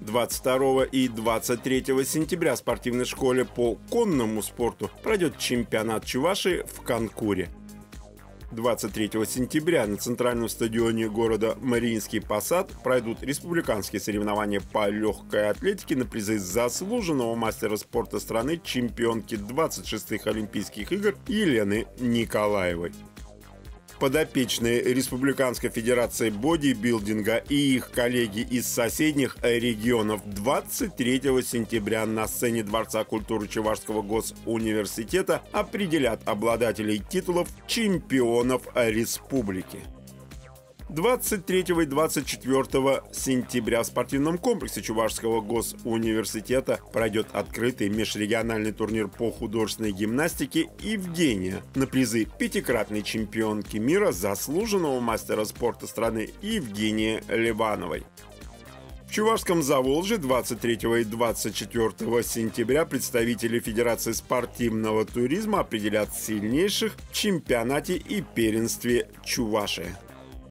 22 и 23 сентября в спортивной школе по конному спорту пройдет чемпионат Чувашии в Канкуре. 23 сентября на центральном стадионе города Мариинский Посад пройдут республиканские соревнования по легкой атлетике на призы заслуженного мастера спорта страны чемпионки 26-х Олимпийских игр Елены Николаевой подопечные Республиканской Федерации бодибилдинга и их коллеги из соседних регионов 23 сентября на сцене Дворца культуры Чувашского госуниверситета определят обладателей титулов чемпионов республики. 23 и 24 сентября в спортивном комплексе Чувашского госуниверситета пройдет открытый межрегиональный турнир по художественной гимнастике «Евгения» на призы пятикратной чемпионки мира, заслуженного мастера спорта страны Евгения Ливановой. В Чувашском Заволжье 23 и 24 сентября представители Федерации спортивного туризма определят сильнейших в чемпионате и первенстве Чувашии.